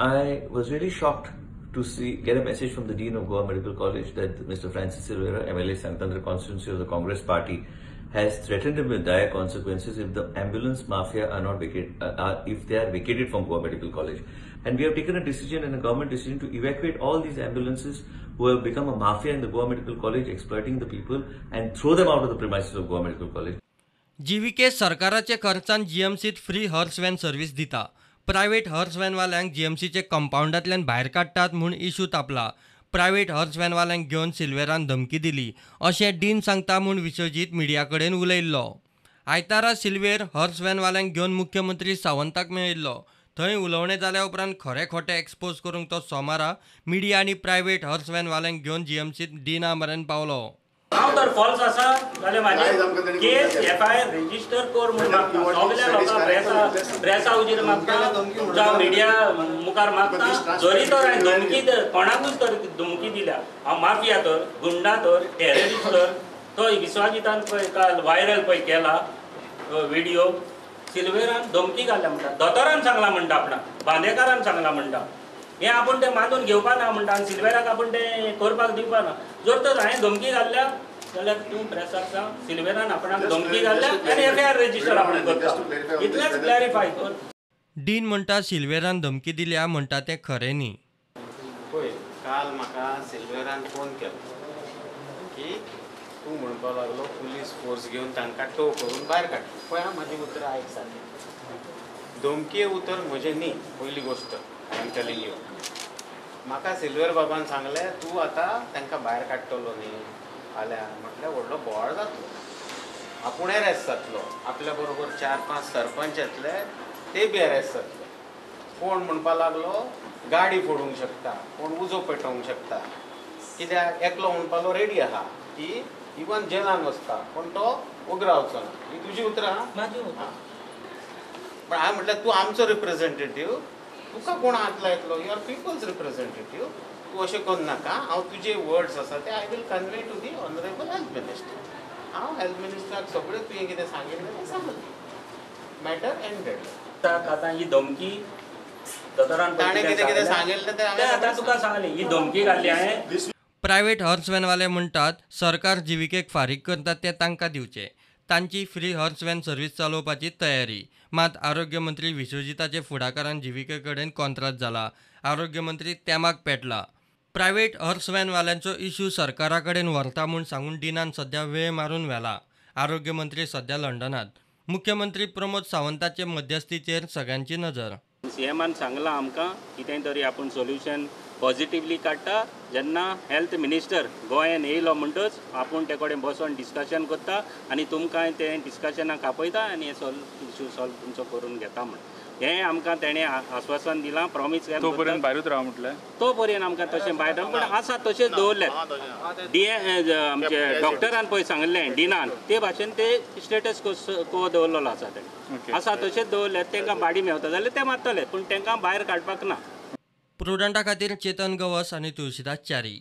I was really shocked to see get a message from the Dean of Goa Medical College that Mr. Francis Silvera, MLA Santander constituency of the Congress Party, has threatened him with dire consequences if the ambulance mafia are not vacated, uh, are, if they are vacated from Goa Medical College. And we have taken a decision and a government decision to evacuate all these ambulances who have become a mafia in the Goa Medical College, exploiting the people, and throw them out of the premises of Goa Medical College. GVK सरकाराचे खर्चान जीएमसीत free horse van service दिता private hearse व्हॅनवाल्यांक जीएमसीचे कंपाऊंडांतल्यान भायर काडटात म्हूण issue तापला. प्रायव्हेट हॉर्स व्हॅनवाल्यांक घेवन सिल्वेरान धमकी दिली. अशें डीन सांगता म्हूण विश्वजीत मिडिया कडेन उलयल्लो. आयतारा सिल्वेर हॉर्स व्हॅनवाल्यांक घेवन मुख्यमंत्री सावंताक मेळिल्लो थंय उलोवणें जाल्या उपरांत खरें खोटें एक्सपोज करूंक तो सोमारा मिडिया आनी प्रायव्हेट हॉर्स व्हॅनवाल्यांक घेवन जीएमसीत डिना मेरेन पावलो. हांव तर फॉल्स आसा जाल्यार म्हाजे case F I R register कर म्हूण मागता. सगल्या लोकांक प्रेसा प्रेसा उजेर मागता. जावं मिडिया मुखार मागता. जरी तर हांवें धमकी द- कोणाकूच तर धमकी दिल्या. हांव माफिया तर गुंडा तर टेररिस्ट तर. तो विश्वाजितान पळय काल व्हायरल पळय केला व्हिडिओ सिल्वेरान धमकी घाल्या म्हणटा दोतोरान सांगला म्हणटा आपणाक बांदेकारान सांगला म्हणटा हें आपूण तें मानून घेवपा ना म्हणटा आनी सिल्वेराक आपूण तें करपाक दिवपा ना? जर तर हांवें धमकी घाल्ल्या जाल्यार तूं प्रेसाक सांग सिल्वेरान आपणाक धमकी घाल्ल्या आनी एफ आय आर रेजिस्टर आपण करता. इतलेंच क्लॅरिफाय कर. डीन म्हणटा सिल्वेरान धमकी दिल्या म्हणटा तें खरें न्ही पळय काल म्हाका सिल्वेरान फोन केलो. की तूं म्हणपाक लागलो पुलीस फोर्स घेवन तांकां टो करून भायर काड पळय आं म्हाजी उतर आयक सारकें धमकी उतर म्हजें न्ही पयली गोश्ट एम टेलिंग यू म्हाका सिल्वर बाबान सांगलें तूं आतां तांकां भायर काडटलो न्ही फाल्यां म्हटल्यार व्हडलो बोवाळ जातलो आपूण एरेस्ट जातलो. आपल्या बरोबर चार पांच सरपंच येतले ते बी एरेस्ट जातले. कोण म्हणपा लागलो गाडी फोडूंक शकता. कोण उजो पेटोवंक शकता. कित्याक एकलो म्हणपालो रेडी आहा. की इवन जेलान वचता पूण तो उगरावचो ना ही? तुजी उतरां हां. पण हांवें म्हटल्यार तूं आमचो रिप्रेझेंटेटीव तुका कोण हात लायतलो यू आर पिपल्स रिप्रेझेंटेटीव तूं अशें कर नाका. हांव तुजे वर्ड्स आसा ते I will convey to the honourable health minister हांव हेल्थ मिनिस्टराक सगळें तुवें कितें सांगिल्लें तें समजलें मॅटर एंडेड आतां ही धमकी दोतोरान ताणें कितें कितें सांगलें. सांगिल्लें तें तें हांवें आतां तुका सांगलें ही धमकी घाल्ली हांवें प्रायव्हेट हॉर्सवॅनवाले म्हणटात सरकार जिविकेक फारीक करता ते तांकां दिवचे. तांची free hearse van service service चालोवपाची तयारी. मात आरोग्य मंत्री विश्वजिताचे फुडाकारान जिविके कडेन कॉन्ट्रास्ट जाला. आरोग्य मंत्री तेमाक पेटला. प्रायव्हेट हॉर्सवॅनवाल्यांचो इश्यू सरकारा कडेन व्हरता म्हूण सांगून डिनान सध्या वेळ मारून व्हेला आरोग्य मंत्री सध्या लंडनात. मुख्यमंत्री प्रमोद सावंताचे मध्यस्थीचेर सगळ्यांची नजर. सीएमान सांगलां आमकां कितें तरी आपूण सोल्युशन पॉझिटिव्हली काडटा जेन्ना हेल्थ मिनिस्टर गोंयान येयलो म्हणटच आपूण ते कडेन बसोन डिस्कशन करता आनी तुमकां तें डिस्कशनाक आपयता आनी हें सॉल्व इशू सॉल्व तुमचो करून घेता म्हण. हें आमकां तेणें आश्वासन दिलां प्रॉमीस तो पर्यंत भायरूच राव म्हटलें तो पर्यंत आमकां तशें भायर पूण आसा तशेंच दवरल्यात डी आमचे डॉक्टरान पळय सांगलें डिनान. ते भाशेन ते स्टेटस को दवरलेलो आसा. तेणें आसा तशेंच दवरल्यात तांकां भाडी मेवता जाल्यार ते मारतले पूण तांकां भायर काडपाक ना. प्रुडंटा खातीर चेतन गवस आनी तुळशीदास च्यारी